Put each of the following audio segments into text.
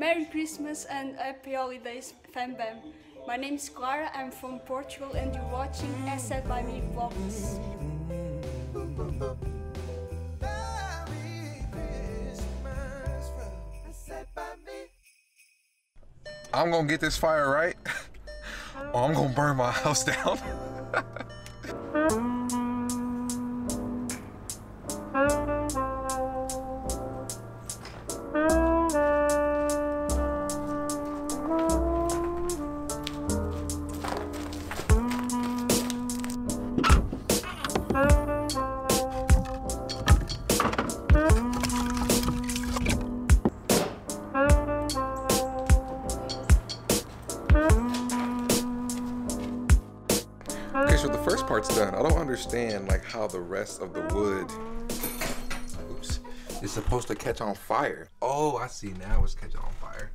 Merry Christmas and Happy Holidays, FamBam. My name is Clara, I'm from Portugal and you're watching AsCedByMe Vlogs. I'm gonna get this fire right, or I'm gonna burn my house down. part's done. I don't understand like how the rest of the wood, oops, is supposed to catch on fire. Oh, I see now it's catching on fire.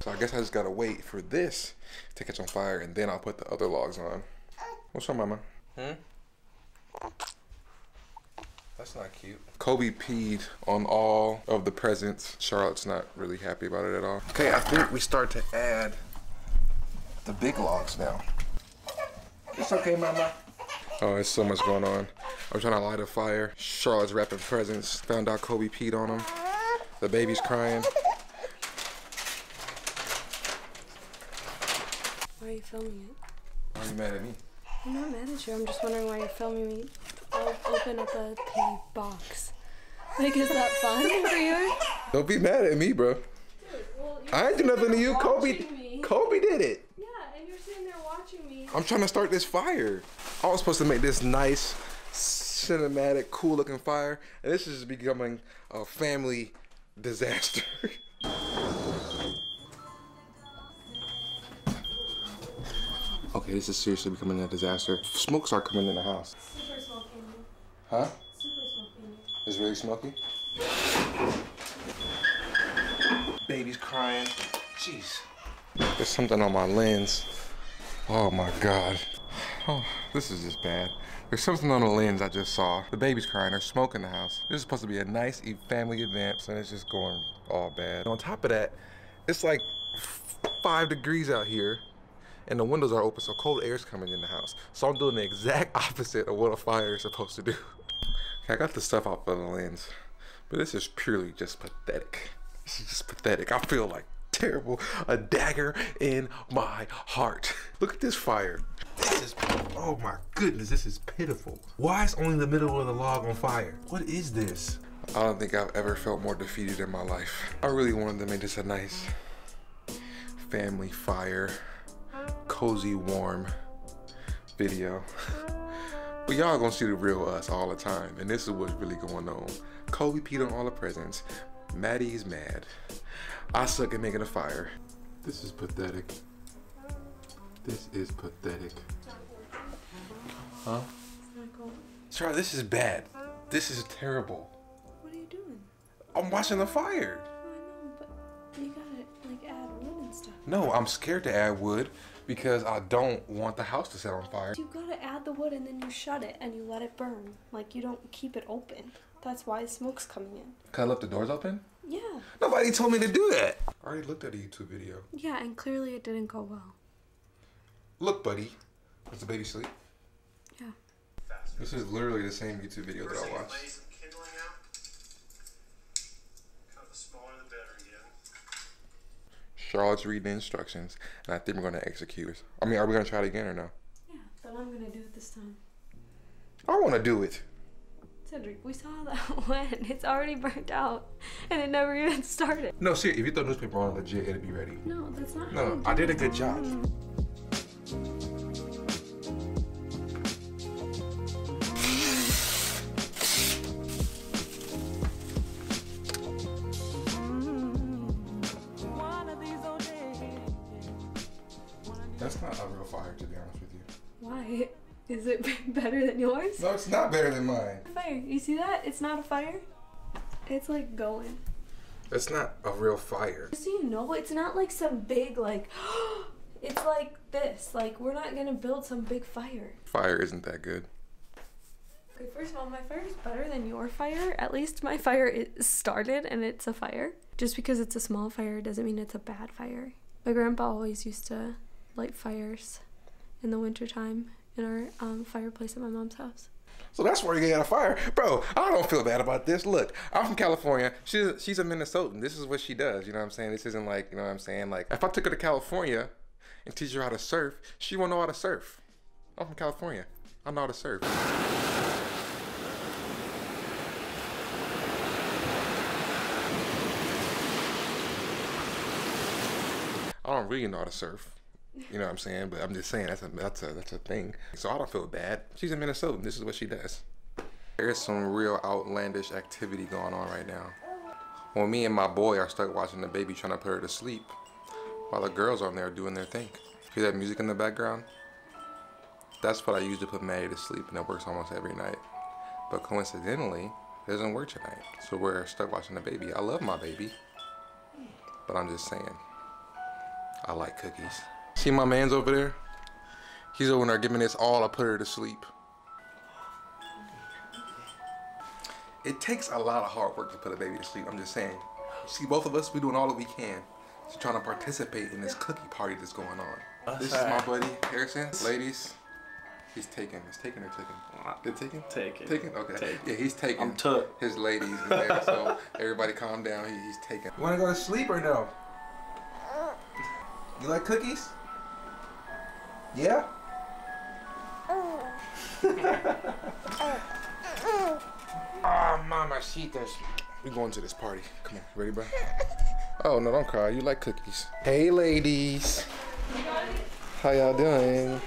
So I guess I just gotta wait for this to catch on fire and then I'll put the other logs on. What's up, mama? Hmm? That's not cute. Kobe peed on all of the presents. Charlotte's not really happy about it at all. Okay, I think we start to add the big logs now. It's okay, mama. Oh, there's so much going on. I'm trying to light a fire. Charlotte's wrapping presents. Found out Kobe peed on them. The baby's crying. Why are you filming it? Why are you mad at me? I'm not mad at you. I'm just wondering why you're filming me. I'll open up a pig box. Like, is that fun for you? Don't be mad at me, bro. I ain't do nothing to you. Kobe, Kobe did it. Yeah, and you're sitting there watching me. I'm trying to start this fire. I was supposed to make this nice, cinematic, cool looking fire, and this is becoming a family disaster. okay, this is seriously becoming a disaster. Smokes are coming in the house. Super smoky. Huh? Super smoky. It's really smoky? Baby's crying. Jeez. There's something on my lens. Oh my god. Oh, this is just bad. There's something on the lens I just saw. The baby's crying. There's smoke in the house. This is supposed to be a nice family event, and it's just going all bad. On top of that, it's like five degrees out here, and the windows are open, so cold air is coming in the house. So I'm doing the exact opposite of what a fire is supposed to do. Okay, I got the stuff off of the lens, but this is purely just pathetic. This is just pathetic. I feel like terrible. A dagger in my heart. Look at this fire. This is, oh my goodness, this is pitiful. Why is only the middle of the log on fire? What is this? I don't think I've ever felt more defeated in my life. I really wanted to make this a nice family fire, cozy, warm video. But y'all gonna see the real us all the time, and this is what's really going on. Kobe peed on all the presents. Maddie's mad. I suck at making a fire. This is pathetic. This is pathetic. Huh? Charlie, this is bad. This is terrible. What are you doing? I'm watching the fire. Oh, I know, but you gotta like add wood and stuff. No, I'm scared to add wood because I don't want the house to set on fire. You gotta add the wood and then you shut it and you let it burn. Like you don't keep it open. That's why smoke's coming in. Can I left the doors open? Yeah. Nobody told me to do that. I already looked at a YouTube video. Yeah, and clearly it didn't go well. Look, buddy. Does the baby sleep? Yeah. This is literally the same YouTube video that I watched. lay some kindling out. Kind of the smaller the better again. Charlotte's reading the instructions, and I think we're gonna execute. I mean, are we gonna try it again or no? Yeah, but I'm gonna do it this time. I want to do it. Cedric, we saw that when it's already burnt out and it never even started. No, see, if you throw newspaper on legit, it'll be ready. No, that's not. how No, you I did a good job. That's not a real fire, to be honest with you. Why? Is it better than yours? No, it's not better than mine. Fire. You see that? It's not a fire. It's like going. That's not a real fire. Just so you know, it's not like some big like. it's like this. Like we're not gonna build some big fire. Fire isn't that good. Okay, first of all, my fire is better than your fire. At least my fire is started and it's a fire. Just because it's a small fire doesn't mean it's a bad fire. My grandpa always used to light fires in the wintertime in our um, fireplace at my mom's house. So that's where you get a fire. Bro, I don't feel bad about this. Look, I'm from California. She's she's a Minnesotan. This is what she does. You know what I'm saying? This isn't like, you know what I'm saying? Like, if I took her to California and teach her how to surf, she won't know how to surf. I'm from California. I know how to surf. I don't really know how to surf. You know what I'm saying? But I'm just saying that's a that's a that's a thing. So I don't feel bad. She's in Minnesota. This is what she does. There's some real outlandish activity going on right now. Well, me and my boy are stuck watching the baby trying to put her to sleep, while the girls on there are doing their thing. Hear that music in the background? That's what I use to put Maddie to sleep, and it works almost every night. But coincidentally, it doesn't work tonight. So we're stuck watching the baby. I love my baby, but I'm just saying, I like cookies. See my man's over there? He's over there giving this all. I put her to sleep. It takes a lot of hard work to put a baby to sleep. I'm just saying. See, both of us, we doing all that we can to trying to participate in this cookie party that's going on. this is my buddy Harrison. Ladies, he's taking. He's taking or taking? Did taking? Taking. Taking? Okay. Taking. Yeah, he's taking. I'm took. His ladies in there, so everybody calm down. He, he's taking. You wanna go to sleep or no? You like cookies? Yeah? Ah, mama, Cheetos. We going to this party. Come on, ready, bro? Oh no, don't cry. You like cookies. Hey, ladies. How y'all doing?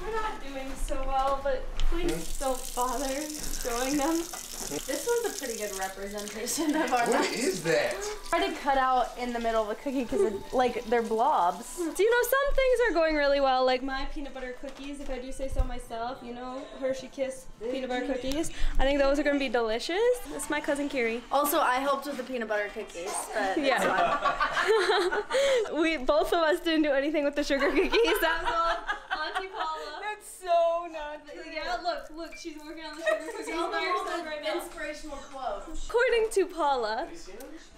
We're not doing so well, but please don't bother showing them. This one's a pretty good representation of our What is that? Try to cut out in the middle of a cookie because like they're blobs. Do you know some things are going really well, like my peanut butter cookies, if I do say so myself. You know, Hershey Kiss peanut butter cookies. I think those are gonna be delicious. It's my cousin Kiri. Also, I helped with the peanut butter cookies, but Yeah. we both of us didn't do anything with the sugar cookies. That was all Auntie Paula. That's so not Yeah, look, look, she's working on the sugar cookies by herself right now. inspirational quote. According to Paula,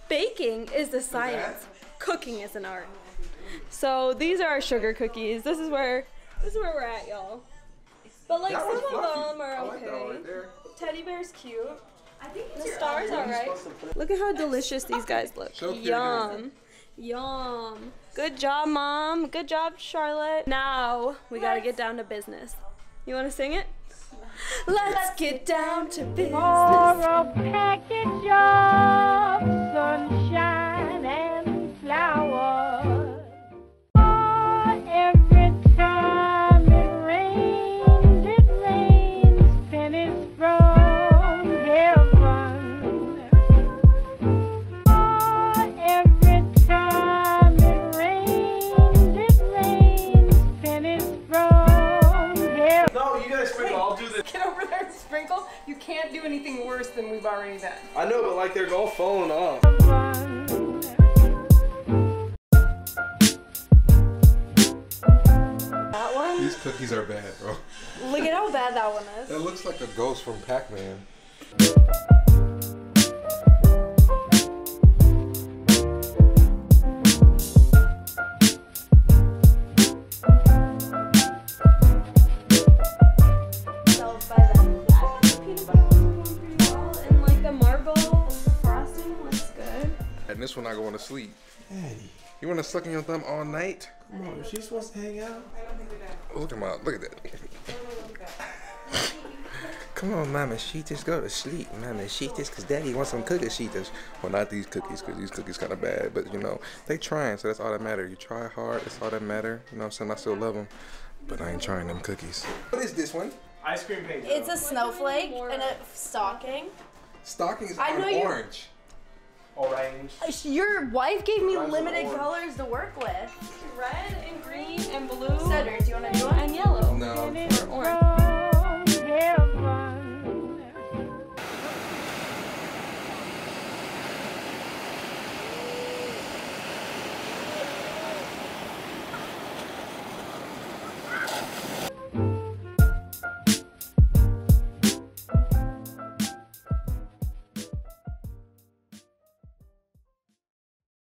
baking is the science, cooking is an art. So these are our sugar cookies. This is where this is where we're at, y'all. But like some was of them are I like that one okay. right there. Teddy bear's cute. I think the stars are right. Look at how delicious these guys look. So Yum. Yum. Good job, mom. Good job, Charlotte. Now we gotta get down to business. You wanna sing it? Let's get down to business. Know, but like they're all falling off. That one. These cookies are bad, bro. Look at how bad that one is. That looks like a ghost from Pac-Man. And this one I going to sleep. You want to suck in your thumb all night? Come on, she's supposed to hang out. Look at my, look at that. Come on, Mama, she just go to sleep. Mama, she just, cause Daddy wants some cookies. She just, well, not these cookies, cause these cookies kind of bad. But you know, they trying, so that's all that matter. You try hard, that's all that matter. You know what I'm saying? I still love them, but I ain't trying them cookies. What is this one? Ice cream paint. It's a snowflake and a stocking. Stockings I are know you- orange. orange. Your wife gave me Mine's limited orange. colors to work with. Red and green and blue Cedric, do you want to do one? and yellow No. or orange.